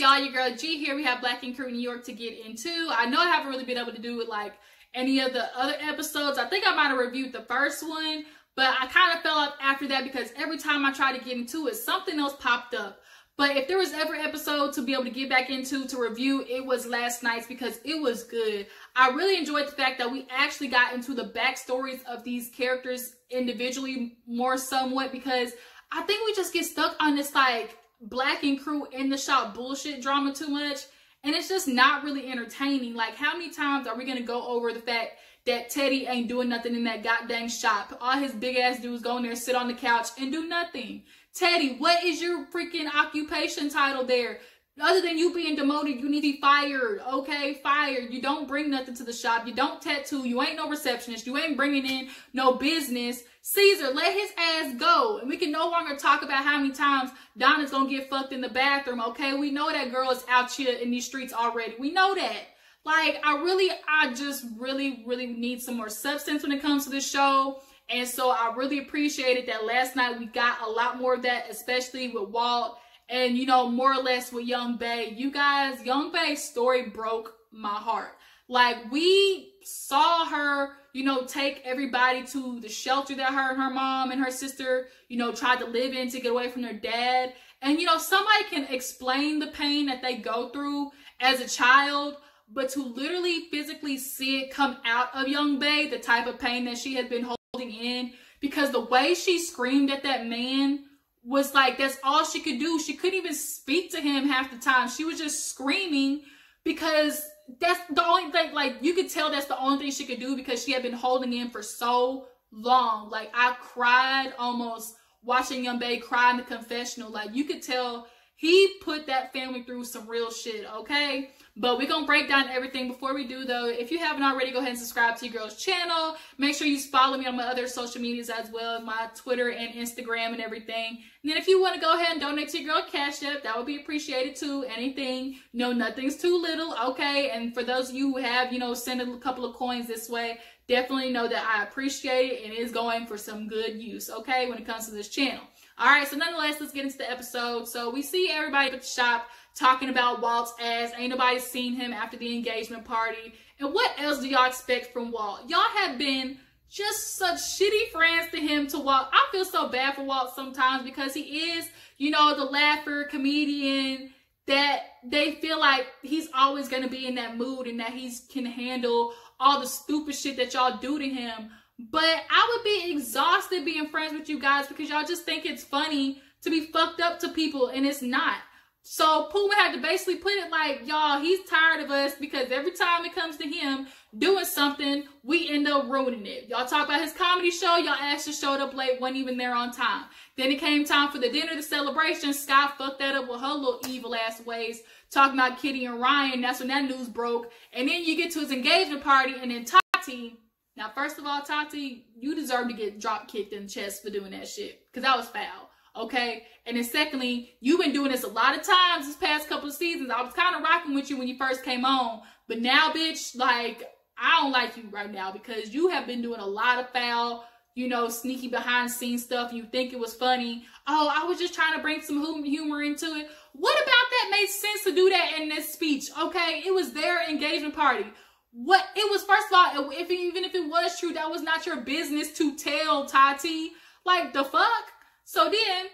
y'all? Your girl G here. We have Black Ink Crew New York to get into. I know I haven't really been able to do it like any of the other episodes. I think I might have reviewed the first one, but I kind of fell off after that because every time I tried to get into it, something else popped up. But if there was ever episode to be able to get back into to review, it was last night's because it was good. I really enjoyed the fact that we actually got into the backstories of these characters individually more somewhat because I think we just get stuck on this like Black Ink Crew in the shop bullshit drama too much. And it's just not really entertaining. Like, how many times are we gonna go over the fact that Teddy ain't doing nothing in that goddamn shop? All his big ass dudes go in there, sit on the couch, and do nothing. Teddy, what is your freaking occupation title there? Other than you being demoted, you need to be fired. Okay, fired. You don't bring nothing to the shop. You don't tattoo. You ain't no receptionist. You ain't bringing in no business. Ceaser, let his ass go. And we can no longer talk about how many times Donna's gonna get fucked in the bathroom. Okay, we know that girl is out here in these streets already. We know that. Like, I really, I just really, really need some more substance when it comes to this show. And so I really appreciated that last night we got a lot more of that, especially with Walt and, you know, more or less with Young Bae. You guys, Young Bae's story broke my heart. Like, we saw her, you know, take everybody to the shelter that her and her mom and her sister, you know, tried to live in to get away from their dad. And, you know, somebody can explain the pain that they go through as a child, but to literally physically see it come out of Young Bae, the type of pain that she has been holding in because the way she screamed at that man was like that's all she could do. She couldn't even speak to him half the time. She was just screaming because that's the only thing like you could tell that's the only thing she could do because she had been holding in for so long. Like I cried almost watching Young Bae cry in the confessional. Like you could tell he put that family through some real shit, okay? But we're going to break down everything. Before we do, though, if you haven't already, go ahead and subscribe to your girl's channel. Make sure you follow me on my other social medias as well, my Twitter and Instagram and everything. And then if you want to go ahead and donate to your girl Cash App, that would be appreciated too. Anything, no, nothing's too little, okay? And for those of you who have, you know, send a couple of coins this way, definitely know that I appreciate it and it is going for some good use, okay, when it comes to this channel. All right, so nonetheless, let's get into the episode. So we see everybody at the shop talking about Walt's ass. Ain't nobody seen him after the engagement party. And what else do y'all expect from Walt? Y'all have been just such shitty friends to him to Walt. I feel so bad for Walt sometimes because he is, you know, the laugher, comedian that they feel like he's always going to be in that mood and that he can handle all the stupid shit that y'all do to him. But I would be exhausted being friends with you guys because y'all just think it's funny to be fucked up to people and it's not. So Puma had to basically put it like, y'all, he's tired of us because every time it comes to him doing something, we end up ruining it. Y'all talk about his comedy show, y'all actually showed up late, wasn't even there on time. Then it came time for the dinner, the celebration. Scott fucked that up with her little evil ass ways, talking about Kitty and Ryan. That's when that news broke. And then you get to his engagement party, and then Tati. Now, first of all, Tati, you deserve to get drop kicked in the chest for doing that shit because that was foul. Okay. And then secondly, you've been doing this a lot of times this past couple of seasons. I was kind of rocking with you when you first came on, but now, bitch, like, I don't like you right now because you have been doing a lot of foul, you know, sneaky behind the scenes stuff. You think it was funny. Oh, I was just trying to bring some humor into it. What about that made sense to do that in this speech? Okay. It was their engagement party. What it was, first of all, if even if it was true, that was not your business to tell Tati. Like the fuck? So then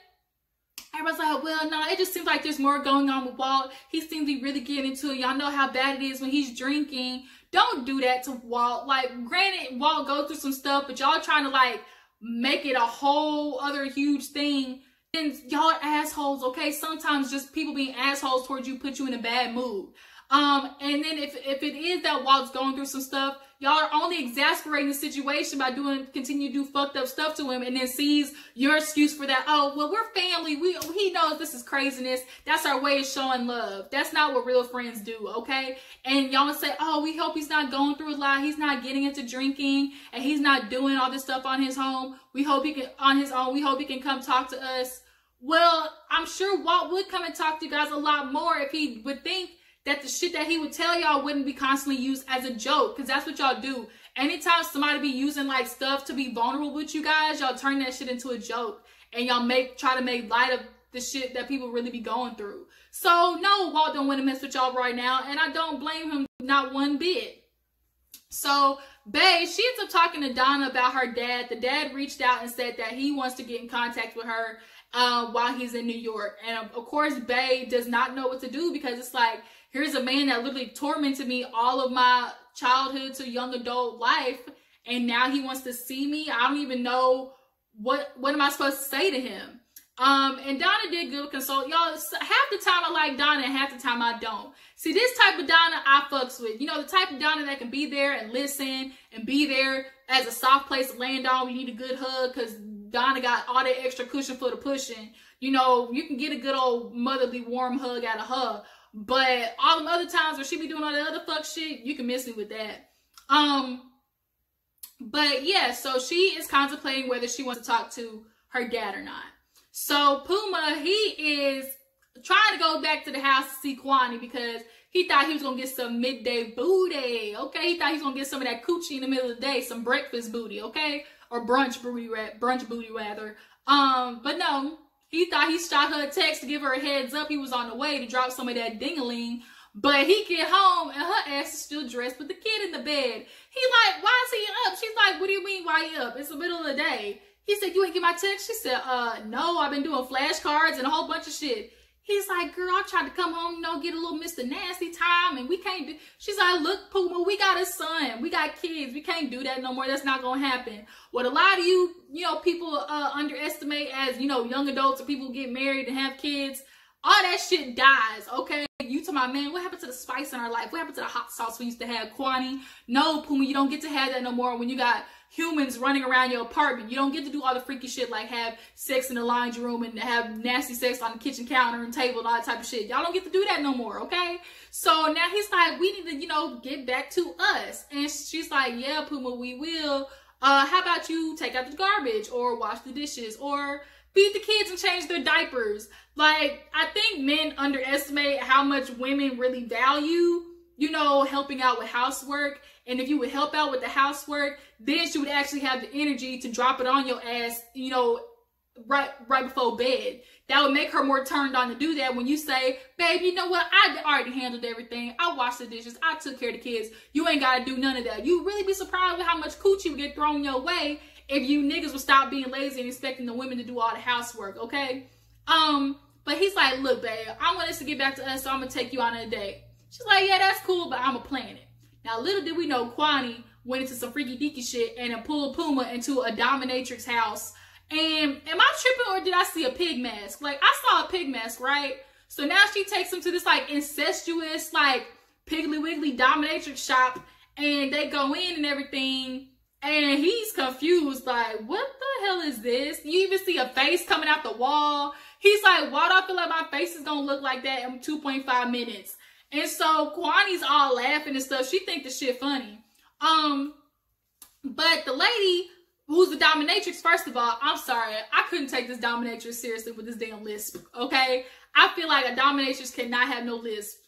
everybody's like, well, no, it just seems like there's more going on with Walt. He seems to be really getting into it. Y'all know how bad it is when he's drinking. Don't do that to Walt. Like, granted, Walt go through some stuff, but y'all trying to like make it a whole other huge thing. then y'all are assholes, okay? Sometimes just people being assholes towards you put you in a bad mood. Um, and then if if it is that Walt's going through some stuff, y'all are only exasperating the situation by doing continue to do fucked up stuff to him and then sees your excuse for that. Oh, well, we're family. We he knows this is craziness. That's our way of showing love. That's not what real friends do, okay? And y'all say, oh, we hope he's not going through a lot. He's not getting into drinking and he's not doing all this stuff on his home. We hope he can on his own. We hope he can come talk to us. Well, I'm sure Walt would come and talk to you guys a lot more if he would think that the shit that he would tell y'all wouldn't be constantly used as a joke because that's what y'all do. Anytime somebody be using like stuff to be vulnerable with you guys, y'all turn that shit into a joke and y'all make try to make light of the shit that people really be going through. So no, Walt don't want to mess with y'all right now, and I don't blame him not one bit. So Bae, she ends up talking to Donna about her dad. The dad reached out and said that he wants to get in contact with her uh, while he's in New York. And of course, Bae does not know what to do because it's like, here's a man that literally tormented me all of my childhood to young adult life. And now he wants to see me. I don't even know what, what am I supposed to say to him? Um, and Donna did good consult. Y'all, half the time I like Donna and half the time I don't. See, this type of Donna I fucks with. You know, the type of Donna that can be there and listen and be there as a soft place to land on. You need a good hug because Donna got all that extra cushion for the pushing. You know, you can get a good old motherly warm hug out of her. But all the other times where she be doing all the other fuck shit, you can miss me with that. Um, but yeah, so she is contemplating whether she wants to talk to her dad or not. So Puma, he is trying to go back to the house to see Kwani because he thought he was gonna get some midday booty. Okay, he thought he was gonna get some of that coochie in the middle of the day, some breakfast booty. Okay, or brunch booty, brunch booty rather. Um, but no, he thought he shot her a text to give her a heads up. He was on the way to drop some of that dingaling. But he get home and her ass is still dressed with the kid in the bed. He like, why is he up? She's like, what do you mean why you up? It's the middle of the day. He said, you ain't get my text? She said, uh, no, I've been doing flashcards and a whole bunch of shit. He's like, girl, I tried to come home, you know, get a little Mr. Nasty time, and we can't do. She's like, look, Puma, we got a son, we got kids, we can't do that no more. That's not gonna happen. What a lot of you, you know, people uh, underestimate as you know, young adults or people get married and have kids, all that shit dies. Okay, you to my man, what happened to the spice in our life? What happened to the hot sauce we used to have, Kwani? No, Puma, you don't get to have that no more when you got humans running around your apartment. You don't get to do all the freaky shit like have sex in the laundry room and have nasty sex on the kitchen counter and table and all that type of shit. Y'all don't get to do that no more, okay? So now he's like, we need to, you know, get back to us. And she's like, yeah, Puma, we will. Uh, how about you take out the garbage or wash the dishes or feed the kids and change their diapers? Like, I think men underestimate how much women really value, you know, helping out with housework and if you would help out with the housework, then she would actually have the energy to drop it on your ass, you know, right right before bed. That would make her more turned on to do that when you say, babe, you know what? I already handled everything. I washed the dishes. I took care of the kids. You ain't got to do none of that. You really be surprised with how much coochie would get thrown your way if you niggas would stop being lazy and expecting the women to do all the housework, okay? Um, but he's like, look, babe, I want us to get back to us, so I'm going to take you on a date. She's like, yeah, that's cool, but I'm to plan it. Now, little did we know Kwani went into some freaky deaky shit and pulled Puma into a dominatrix house. And am I tripping or did I see a pig mask? Like, I saw a pig mask, right? So now she takes him to this, like, incestuous, like, Piggly Wiggly dominatrix shop. And they go in and everything. And he's confused, like, what the hell is this? You even see a face coming out the wall. He's like, why do I feel like my face is gonna look like that in 2.5 minutes? And so Kwani's all laughing and stuff. She think the shit funny. Um, but the lady who's the dominatrix, first of all, I'm sorry, I couldn't take this dominatrix seriously with this damn lisp. Okay, I feel like a dominatrix cannot have no lisp.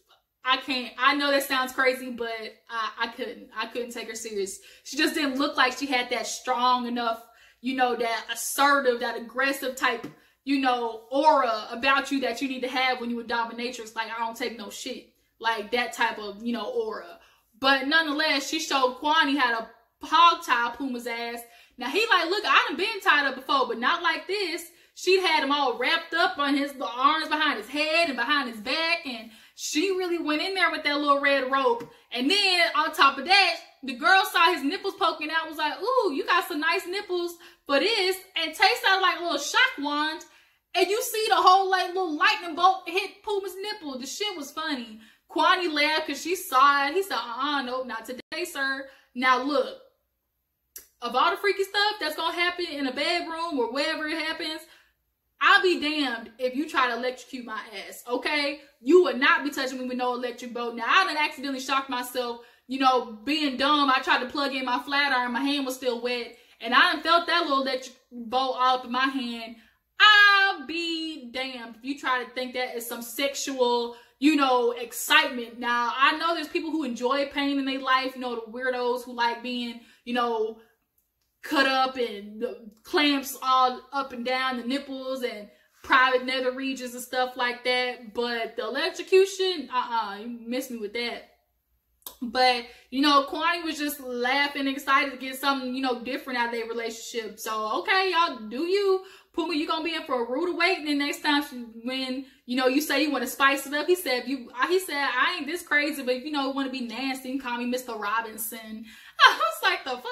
I can't. I know that sounds crazy, but I, I couldn't. I couldn't take her serious. She just didn't look like she had that strong enough, you know, that assertive, that aggressive type, you know, aura about you that you need to have when you a dominatrix. Like I don't take no shit like that type of, you know, aura. But nonetheless, she showed Kwani how to hog tie Puma's ass. Now he like, look, I done been tied up before, but not like this. She had him all wrapped up on his arms behind his head and behind his back, and she really went in there with that little red rope. And then on top of that, the girl saw his nipples poking out, was like, ooh, you got some nice nipples for this, and tastes out like a little shock wand. And you see the whole like little lightning bolt hit Puma's nipple. The shit was funny. Kwani laughed because she saw it. He said, uh-uh, nope, not today, sir. Now look, of all the freaky stuff that's gonna happen in a bedroom or wherever it happens, I'll be damned if you try to electrocute my ass, okay? You would not be touching me with no electric boat. Now, I done accidentally shocked myself, you know, being dumb. I tried to plug in my flat iron, my hand was still wet, and I done felt that little electric bolt up in my hand. I'll be damned if you try to think that is some sexual you know, excitement. Now, I know there's people who enjoy pain in their life, you know, the weirdos who like being, you know, cut up and clamps all up and down the nipples and private nether regions and stuff like that. But the electrocution, uh-uh, you missed me with that. But, you know, Kwani was just laughing, excited to get something, you know, different out of their relationship. So, okay, y'all, do you. Puma, you gonna be in for a rude awakening next time when, you know, you say you want to spice it up. He said, you, he said, I ain't this crazy, but if you know, want to be nasty, you call me Mr. Robinson. I was like, the fuck?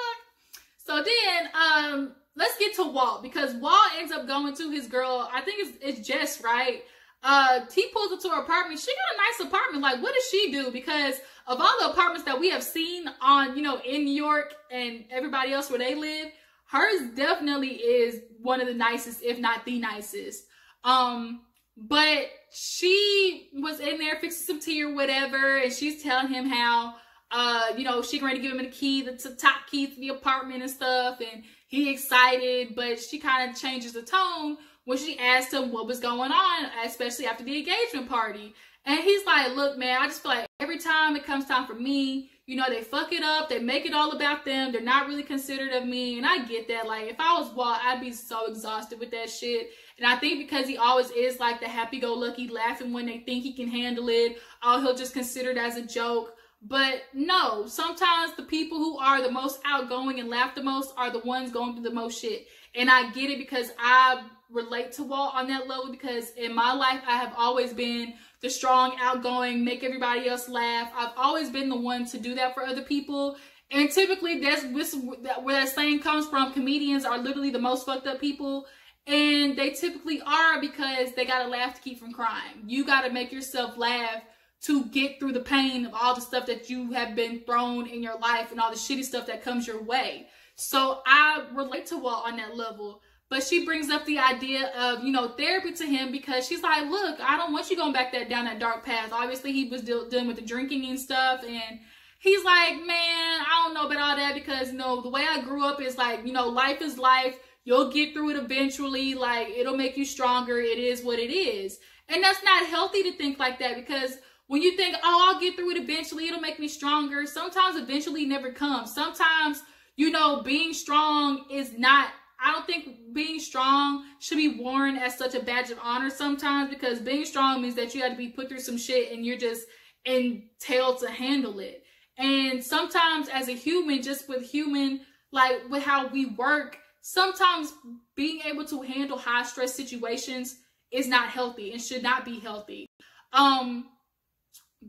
So then, um, let's get to Walt because Walt ends up going to his girl. I think it's, it's Jess, right? Uh, he pulls into her apartment. She got a nice apartment. Like, what does she do? Because of all the apartments that we have seen on, you know, in New York and everybody else where they live, hers definitely is one of the nicest, if not the nicest. Um, but she was in there fixing some tea or whatever, and she's telling him how, uh, you know, she going to give him the key, the top key to the apartment and stuff, and he excited, but she kind of changes the tone when she asked him what was going on, especially after the engagement party. And he's like, look, man, I just feel like every time it comes time for me, you know, they fuck it up. They make it all about them. They're not really considerate of me. And I get that. Like, if I was Walt, I'd be so exhausted with that shit. And I think because he always is like the happy-go-lucky laughing when they think he can handle it, oh, he'll just consider it as a joke. But no, sometimes the people who are the most outgoing and laugh the most are the ones going through the most shit. And I get it because I relate to Walt on that level because in my life, I have always been the strong, outgoing, make everybody else laugh. I've always been the one to do that for other people. And typically, that's where that saying comes from. Comedians are literally the most fucked up people. And they typically are because they got to laugh to keep from crying. You got to make yourself laugh to get through the pain of all the stuff that you have been thrown in your life and all the shitty stuff that comes your way. So I relate to Walt on that level. But she brings up the idea of, you know, therapy to him because she's like, look, I don't want you going back that down that dark path. Obviously, he was deal- dealing with the drinking and stuff. And he's like, man, I don't know about all that because, you know, the way I grew up is like, you know, life is life. You'll get through it eventually. Like, it'll make you stronger. It is what it is. And that's not healthy to think like that because when you think, oh, I'll get through it eventually, it'll make me stronger. Sometimes eventually never comes. Sometimes, you know, being strong is not I don't think being strong should be worn as such a badge of honor sometimes because being strong means that you had to be put through some shit and you're just entailed to handle it. And sometimes as a human, just with human, like with how we work, sometimes being able to handle high stress situations is not healthy and should not be healthy. Um,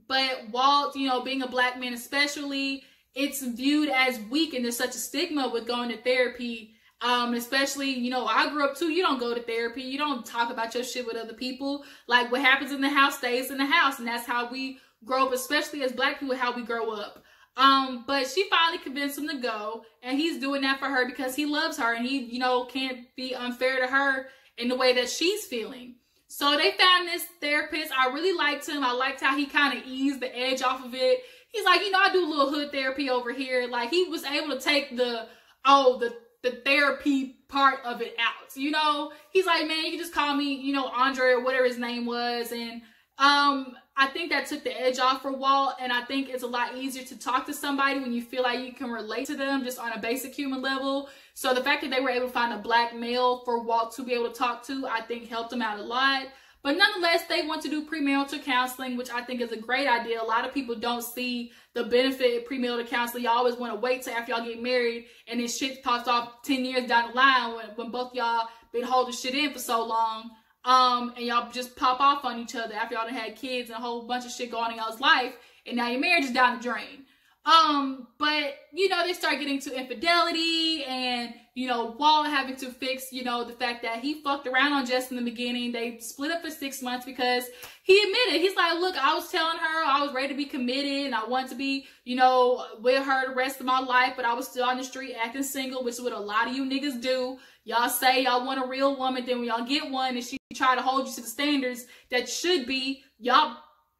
but Walt, you know, being a black man especially, it's viewed as weak and there's such a stigma with going to therapy um, especially, you know, I grew up too. You don't go to therapy. You don't talk about your shit with other people. Like what happens in the house stays in the house. And that's how we grow up, especially as black people, how we grow up. Um, but she finally convinced him to go, and he's doing that for her because he loves her and he, you know, can't be unfair to her in the way that she's feeling. So they found this therapist. I really liked him. I liked how he kind of eased the edge off of it. He's like, you know, I do a little hood therapy over here. Like he was able to take the, oh, the the therapy part of it out. You know, he's like, man, you can just call me, you know, Andre or whatever his name was. And um, I think that took the edge off for Walt. And I think it's a lot easier to talk to somebody when you feel like you can relate to them just on a basic human level. So the fact that they were able to find a black male for Walt to be able to talk to, I think helped him out a lot. But nonetheless, they want to do premarital counseling, which I think is a great idea. A lot of people don't see the benefit of premarital counseling. Y'all always want to wait till after y'all get married and then shit pops off 10 years down the line when, when both y'all been holding shit in for so long. Um, and y'all just pop off on each other after y'all done had kids and a whole bunch of shit going on in y'all's life. And now your marriage is down the drain. Um, but you know, they start getting to infidelity and you know, Walt having to fix, you know, the fact that he fucked around on Jess in the beginning. They split up for six months because he admitted, he's like, look, I was telling her I was ready to be committed and I want to be, you know, with her the rest of my life, but I was still on the street acting single, which is what a lot of you niggas do. Y'all say y'all want a real woman, then when y'all get one and she try to hold you to the standards that should be, y'all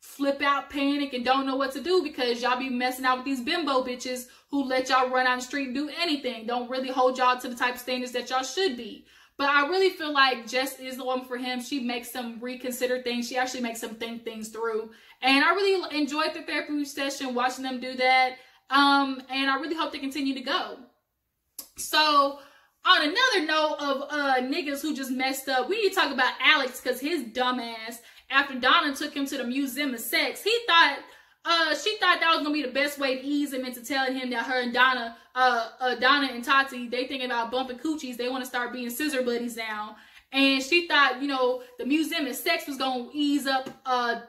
flip out, panic, and don't know what to do because y'all be messing out with these bimbo bitches who let y'all run on the street and do anything. Don't really hold y'all to the type of standards that y'all should be. But I really feel like Jess is the woman for him. She makes him reconsider things. She actually makes him think things through. And I really enjoyed the therapy session, watching them do that. Um, and I really hope they continue to go. So on another note of uh niggas who just messed up, we need to talk about Alex because his dumbass, after Donna took him to the museum of sex, he thought uh she thought that was gonna be the best way to ease him into telling him that her and Donna, uh, uh Donna and Tati, they thinking about bumping coochies, they want to start being scissor buddies now. And she thought, you know, the museum of sex was gonna ease up uh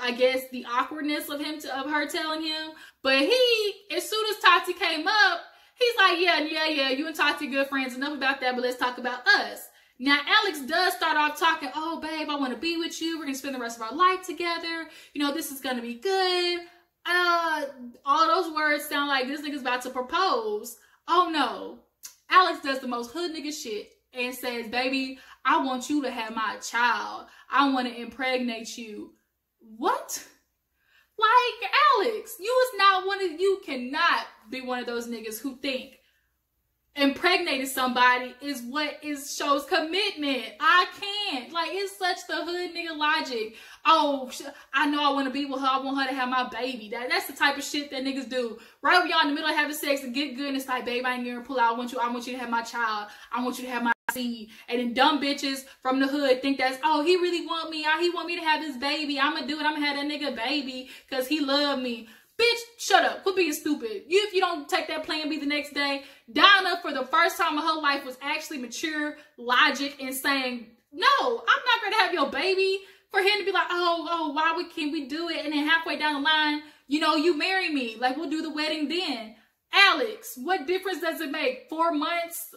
I guess the awkwardness of him to, of her telling him. But he, as soon as Tati came up, He's like, yeah, yeah, yeah, you and Tati good friends. Enough about that, but let's talk about us. Now, Alex does start off talking, oh, babe, I want to be with you. We're going to spend the rest of our life together. You know, this is going to be good. Uh, all those words sound like this nigga's about to propose. Oh, no. Alex does the most hood nigga shit and says, baby, I want you to have my child. I want to impregnate you. What? Like Alex, you is not one of you cannot be one of those niggas who think impregnating somebody is what is shows commitment. I can't. Like it's such the hood nigga logic. Oh, I know I want to be with her. I want her to have my baby. That that's the type of shit that niggas do. Right when y'all in the middle of having sex and get good, and it's like, babe, I ain't gonna pull out. I want you. I want you to have my child. I want you to have my seed. And then dumb bitches from the hood think that's oh he really want me. He want me to have this baby. I'ma do it. I'ma have that nigga baby because he love me. Bitch, shut up. Quit being stupid. You, if you don't take that plan B the next day, Donna, for the first time in her life, was actually mature, logic, and saying, no, I'm not going to have your baby. For him to be like, oh, oh, why we, can we do it? And then halfway down the line, you know, you marry me. Like, we'll do the wedding then. Alex, what difference does it make? Four months?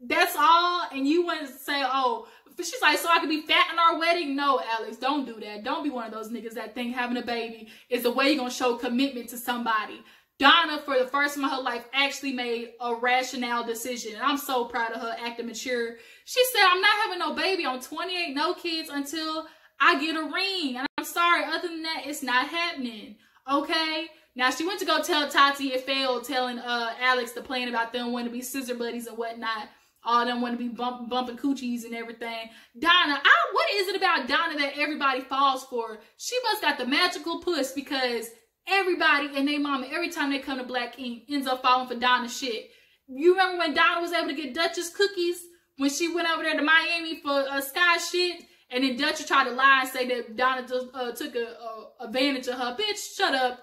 That's all? And you want to say, oh, she's like, so I could be fat in our wedding? No, Alex, don't do that. Don't be one of those niggas that think having a baby is the way you're gonna show commitment to somebody. Donna, for the first time in her life, actually made a rational decision. And I'm so proud of her acting mature. She said, I'm not having no baby. I'm 28, no kids until I get a ring. And I'm sorry, other than that, it's not happening. Okay? Now she went to go tell Tati it failed, telling uh Alex the plan about them wanting to be scissor buddies and whatnot all them want to be bump, bumping coochies and everything. Donna, I, what is it about Donna that everybody falls for? She must got the magical puss because everybody and their mama, every time they come to Black Ink, ends up falling for Donna shit. You remember when Donna was able to get Duchess cookies when she went over there to Miami for uh, Sky shit? And then Duchess tried to lie and say that Donna just, uh, took a, a, advantage of her. Bitch, shut up.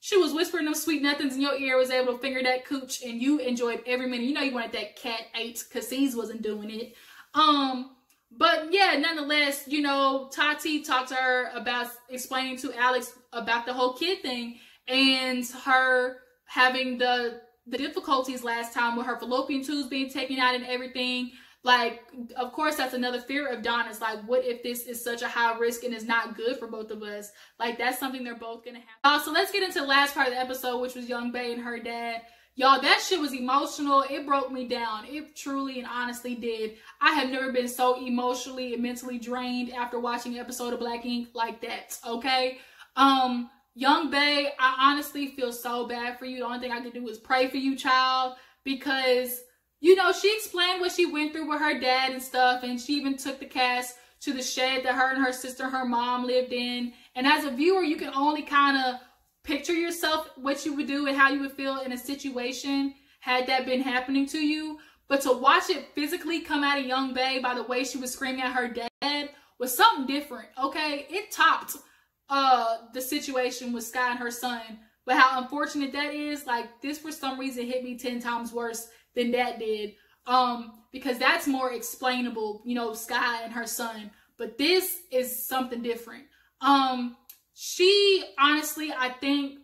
She was whispering them sweet nothings in your ear, was able to finger that cooch, and you enjoyed every minute. You know you wanted that cat eight because C's wasn't doing it. Um, but yeah, nonetheless, you know, Tati talked to her about explaining to Alex about the whole kid thing and her having the the difficulties last time with her fallopian tubes being taken out and everything. Like, of course, that's another fear of Donna's. Like, what if this is such a high risk and is not good for both of us? Like, that's something they're both gonna have. Uh, so let's get into the last part of the episode, which was Young Bae and her dad. Y'all, that shit was emotional. It broke me down. It truly and honestly did. I have never been so emotionally and mentally drained after watching an episode of Black Ink like that. Okay. Um, Young Bae, I honestly feel so bad for you. The only thing I can do is pray for you, child, because you know, she explained what she went through with her dad and stuff, and she even took the cast to the shed that her and her sister, her mom lived in. And as a viewer, you can only kind of picture yourself what you would do and how you would feel in a situation had that been happening to you. But to watch it physically come out of Young Bae by the way she was screaming at her dad was something different, okay? It topped uh the situation with Sky and her son. But how unfortunate that is, like this for some reason hit me 10 times worse than that did. Um, because that's more explainable, you know, Sky and her son. But this is something different. Um, she honestly, I think,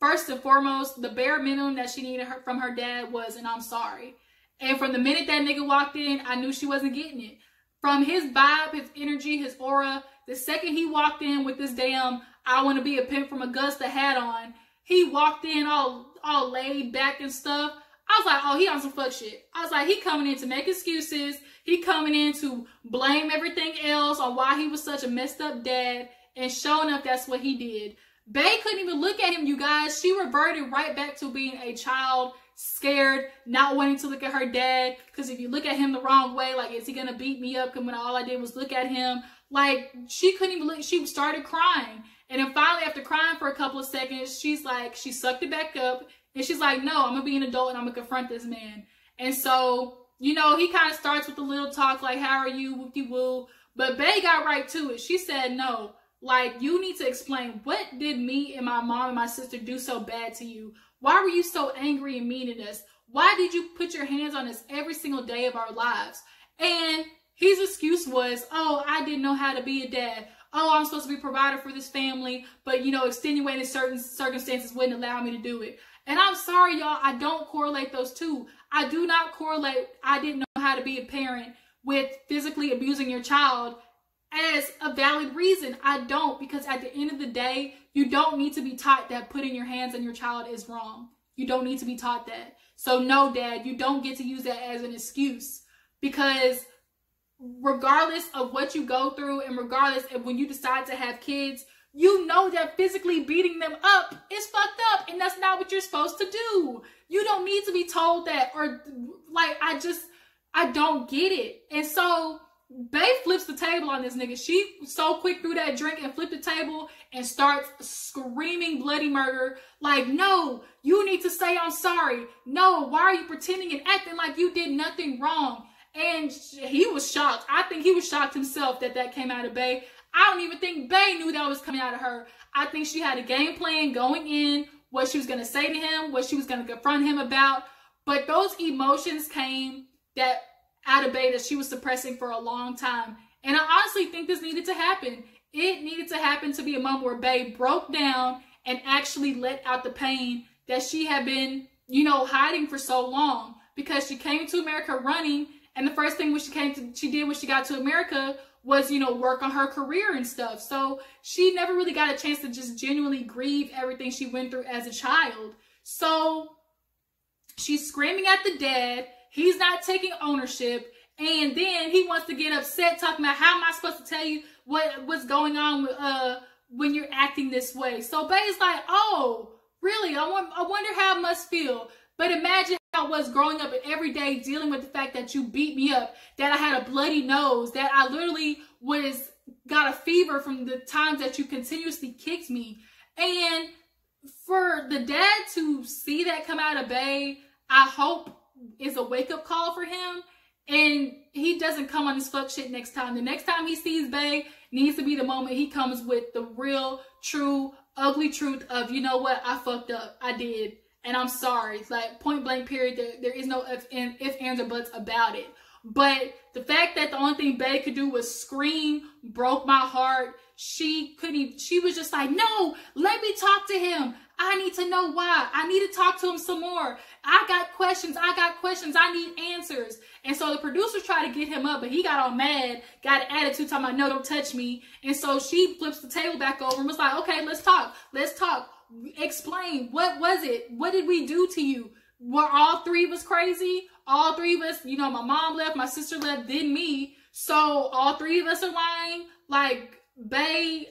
first and foremost, the bare minimum that she needed her, from her dad was and I'm sorry. And from the minute that nigga walked in, I knew she wasn't getting it. From his vibe, his energy, his aura, the second he walked in with this damn I want to be a pimp from Augusta hat on, he walked in all all laid back and stuff. I was like, oh, he on some fuck shit. I was like, he coming in to make excuses. He coming in to blame everything else on why he was such a messed up dad. And showing up, that's what he did. Bae couldn't even look at him, you guys. She reverted right back to being a child, scared, not wanting to look at her dad. Because if you look at him the wrong way, like, is he going to beat me up? Because when all I did was look at him, like, she couldn't even look. She started crying. And then finally, after crying for a couple of seconds, she's like, she sucked it back up And she's like, no, I'm gonna be an adult and I'm gonna confront this man. And so, you know, he kind of starts with a little talk like, how are you, whoopty woo. But Bae got right to it. She said, no, like, you need to explain what did me and my mom and my sister do so bad to you? Why were you so angry and mean at us? Why did you put your hands on us every single day of our lives? And his excuse was, oh, I didn't know how to be a dad. Oh, I'm supposed to be provider for this family, but you know, extenuating certain circumstances wouldn't allow me to do it. And I'm sorry, y'all, I don't correlate those two. I do not correlate, I didn't know how to be a parent with physically abusing your child as a valid reason. I don't, because at the end of the day, you don't need to be taught that putting your hands on your child is wrong. You don't need to be taught that. So, no, dad, you don't get to use that as an excuse because regardless of what you go through and regardless of when you decide to have kids, you know that physically beating them up is fucked up and that's not what you're supposed to do. You don't need to be told that or like I just I don't get it. And so Bae flips the table on this nigga. She so quick through that drink and flipped the table and starts screaming bloody murder. Like, no, you need to say I'm sorry. No, why are you pretending and acting like you did nothing wrong? And he was shocked. I think he was shocked himself that that came out of Bae. I don't even think Bae knew that was coming out of her. I think she had a game plan going in, what she was going to say to him, what she was going to confront him about. But those emotions came that out of Bae that she was suppressing for a long time. And I honestly think this needed to happen. It needed to happen to be a moment where Bae broke down and actually let out the pain that she had been, you know, hiding for so long because she came to America running. And the first thing when she came to, she did when she got to America was, you know, work on her career and stuff. So she never really got a chance to just genuinely grieve everything she went through as a child. So she's screaming at the dad He's not taking ownership. And then he wants to get upset talking about how am I supposed to tell you what what's going on with, uh when you're acting this way. So Bae is like, oh, really? I want I wonder how it must feel. But imagine I was growing up and every day dealing with the fact that you beat me up, that I had a bloody nose, that I literally was got a fever from the times that you continuously kicked me. And for the dad to see that come out of Bae, I hope is a wake up call for him. And he doesn't come on his fuck shit next time. The next time he sees Bae needs to be the moment he comes with the real, true, ugly truth of, you know what, I fucked up. I did. And I'm sorry. It's like point blank period. There, there is no if, and, if, ands, or buts about it. But the fact that the only thing Bae could do was scream broke my heart. She couldn't, she was just like, no, let me talk to him. I need to know why. I need to talk to him some more. I got questions. I got questions. I need answers. And so the producers try to get him up, but he got all mad, got an attitude talking about, no, don't touch me. And so she flips the table back over and was like, okay, let's talk. Let's talk. Explain. What was it? What did we do to you? Were all three of us crazy? All three of us, you know, my mom left, my sister left, then me. So all three of us are lying. Like, Bae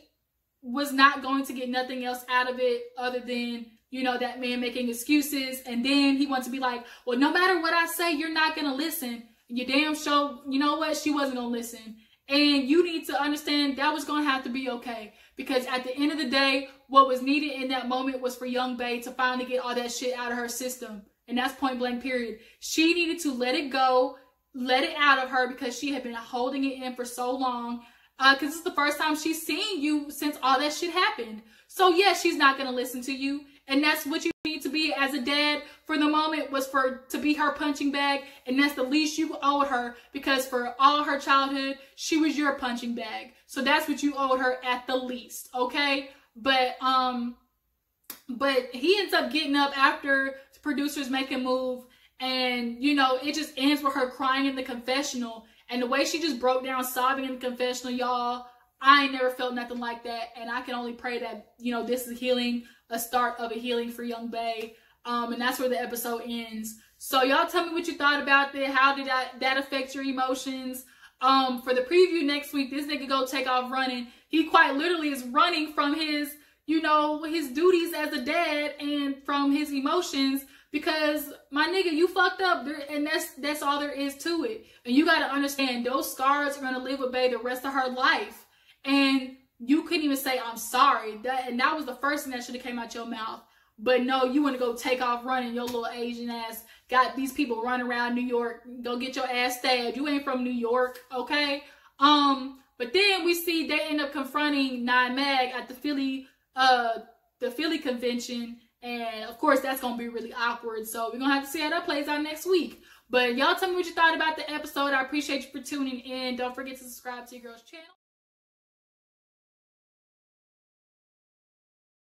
was not going to get nothing else out of it other than you know that man making excuses and then he wants to be like well no matter what i say you're not gonna listen you damn sure you know what she wasn't gonna listen and you need to understand that was gonna have to be okay because at the end of the day what was needed in that moment was for young Bae to finally get all that shit out of her system. And that's point blank period. She needed to let it go let it out of her because she had been holding it in for so long. Because uh, is the first time she's seen you since all that shit happened. So yeah, she's not gonna listen to you, and that's what you to be as a dad for the moment was for to be her punching bag, and that's the least you owed her because for all her childhood she was your punching bag. So that's what you owed her at the least, okay? But um, but he ends up getting up after the producers make a move, and you know it just ends with her crying in the confessional and the way she just broke down sobbing in the confessional, y'all, I ain't never felt nothing like that. And I can only pray that, you know, this is healing, a start of a healing for young Bae. Um, and that's where the episode ends. So y'all tell me what you thought about that. How did that, that affect your emotions? Um, for the preview next week, this nigga go take off running. He quite literally is running from his, you know, his duties as a dad and from his emotions because my nigga, you fucked up, and that's that's all there is to it. And you gotta understand those scars are gonna live with Bae the rest of her life, and you couldn't even say I'm sorry. That and that was the first thing that should have came out your mouth. But no, you want to go take off running your little Asian ass. Got these people running around New York. Go get your ass stabbed. You ain't from New York, okay? Um, but then we see they end up confronting Nine Mag at the Philly, uh, the Philly convention. And of course, that's gonna be really awkward. So we're gonna have to see how that plays out next week. But y'all tell me what you thought about the episode. I appreciate you for tuning in. Don't forget to subscribe to your girl's channel.